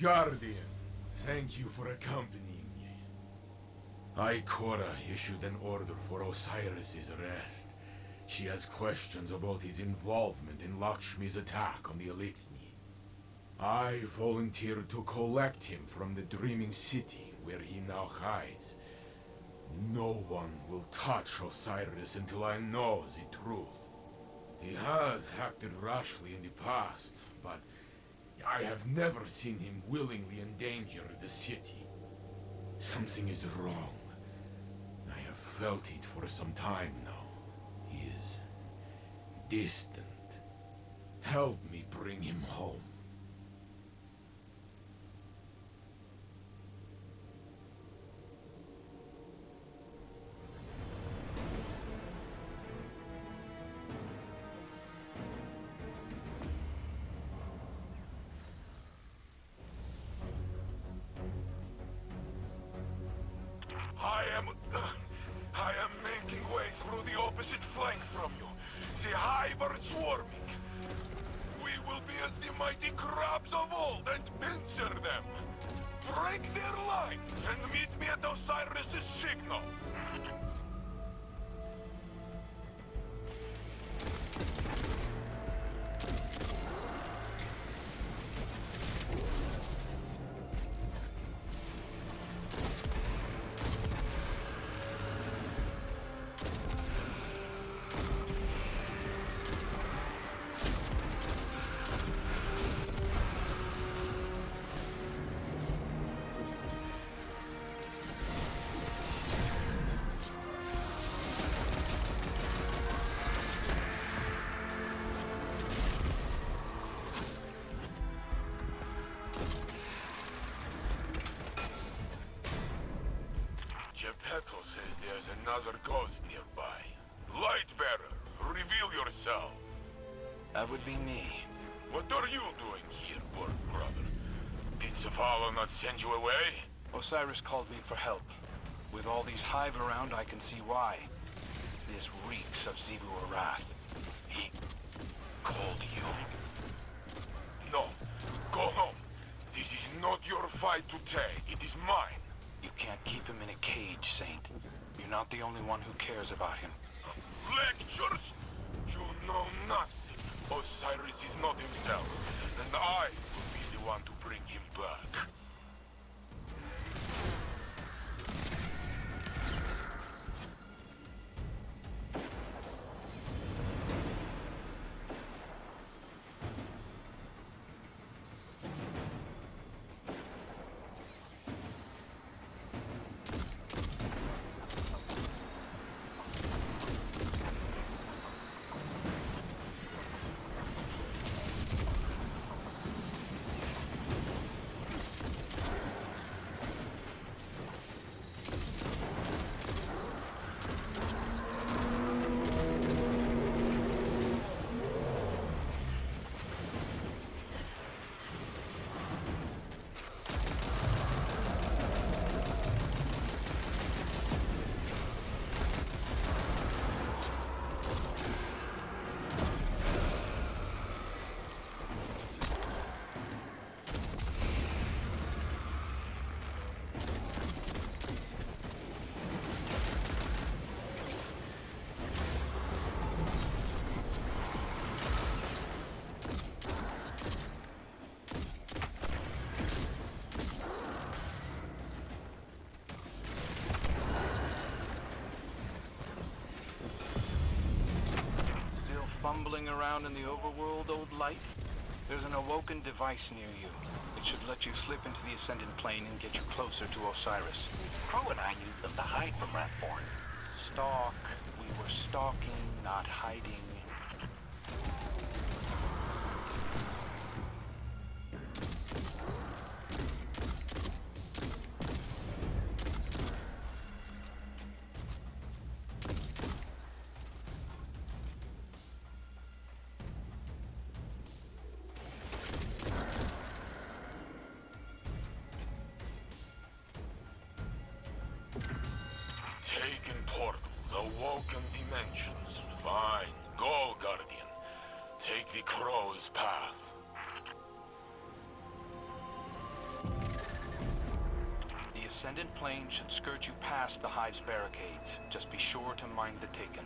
Guardian, thank you for accompanying me. Ikora issued an order for Osiris's arrest. She has questions about his involvement in Lakshmi's attack on the Eliksni. I volunteered to collect him from the Dreaming City, where he now hides. No one will touch Osiris until I know the truth. He has acted rashly in the past, but I have never seen him willingly endanger the city. Something is wrong. I have felt it for some time now. He is distant. Help me bring him home. Mighty crabs of old and pincer them. Break their line and meet me at Osiris's signal. Another ghost nearby. Lightbearer, reveal yourself. That would be me. What are you doing here, Borg brother? Did Zavala not send you away? Osiris called me for help. With all these hive around, I can see why. This reeks of Xivu Arath. He called you? No. Go home. This is not your fight to take. It is mine. You can't keep him in a cage, Saint. You're not the only one who cares about him. Lectures? You know nothing. Osiris is not himself, and I Around in the overworld, old light? There's an awoken device near you. It should let you slip into the ascendant plane and get you closer to Osiris. Crow and I used them to hide from Wrathborn. Stalk. We were stalking, not hiding. Take in portals, awoken dimensions. Fine. Go, Guardian. Take the crow's path. The Ascendant Plane should skirt you past the Hive's barricades. Just be sure to mind the Taken.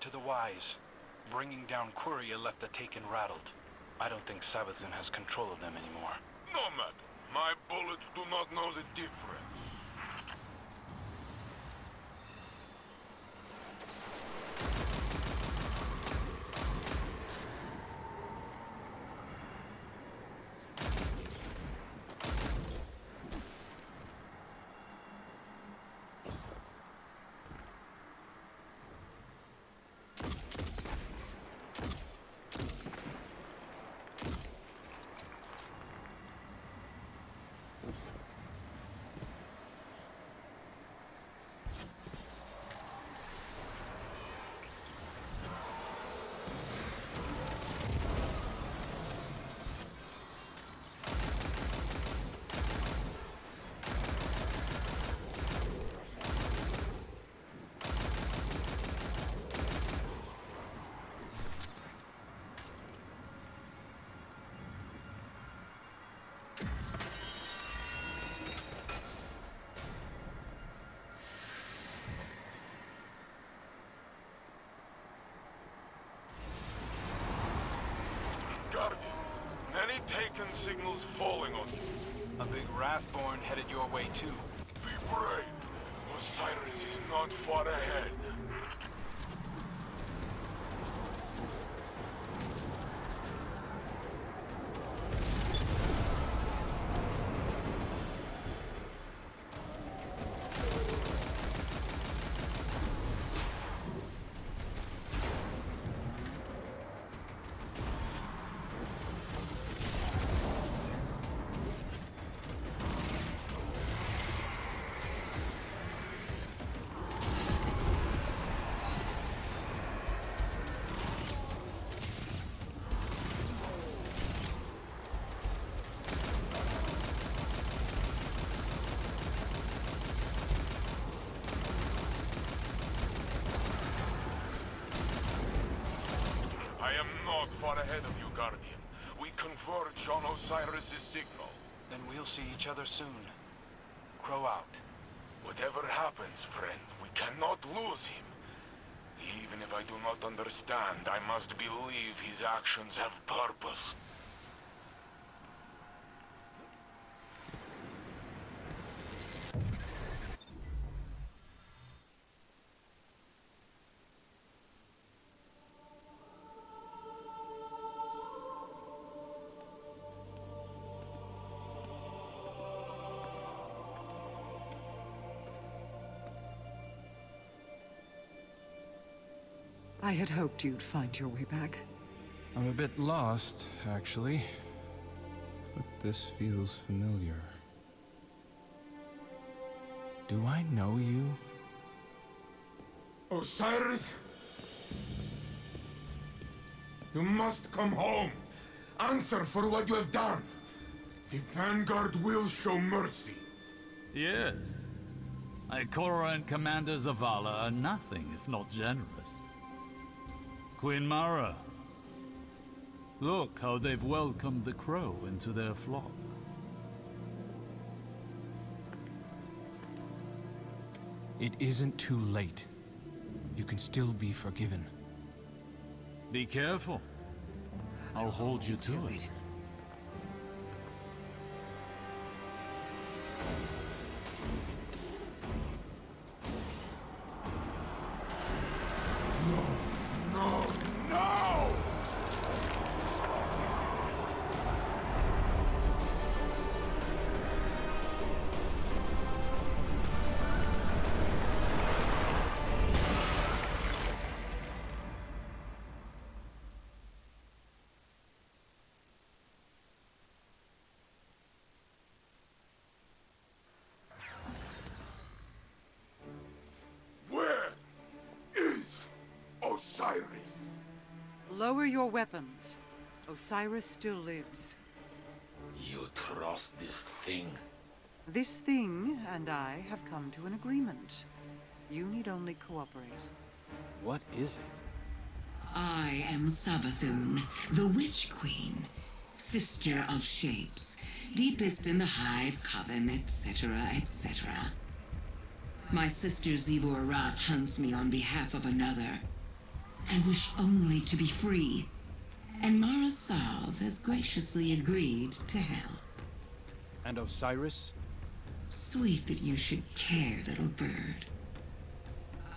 To the wise. Bringing down Quria left the Taken rattled. I don't think Savathun has control of them anymore. Nomad. My bullets do not know the difference. Guardian, many taken signals falling on you. A big Wrathborn headed your way too. Be brave. Osiris is not far ahead. Ahead of you, Guardian. We converge on Osiris' signal. Then we'll see each other soon. Crow out. Whatever happens, friend, we cannot lose him. Even if I do not understand, I must believe his actions have purpose. I had hoped you'd find your way back. I'm a bit lost, actually. But this feels familiar. Do I know you? Osiris? You must come home. Answer for what you have done. The Vanguard will show mercy. Yes. Ikora and Commander Zavala are nothing if not generous. Queen Mara. Look how they've welcomed the crow into their flock. It isn't too late. You can still be forgiven. Be careful. I'll hold you to it. Osiris? Lower your weapons. Osiris still lives. You trust this thing? This thing and I have come to an agreement. You need only cooperate. What is it? I am Savathun, the Witch Queen, sister of shapes, deepest in the Hive Coven, etc., etc. My sister Xivu Arath hunts me on behalf of another. I wish only to be free, and Mara Sov has graciously agreed to help. And Osiris? Sweet that you should care, little bird.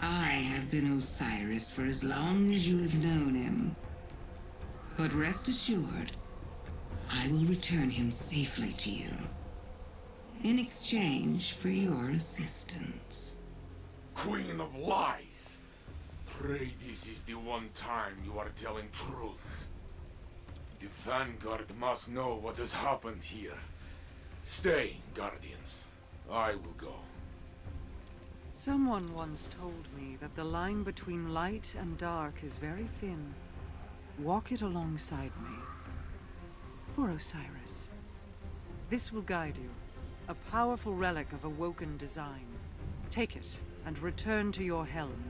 I have been Osiris for as long as you have known him. But rest assured, I will return him safely to you. In exchange for your assistance. Queen of lies! Pray this is the one time you are telling truth. The Vanguard must know what has happened here. Stay, Guardians. I will go. Someone once told me that the line between light and dark is very thin. Walk it alongside me. For Osiris. This will guide you. A powerful relic of awoken design. Take it and return to your helm.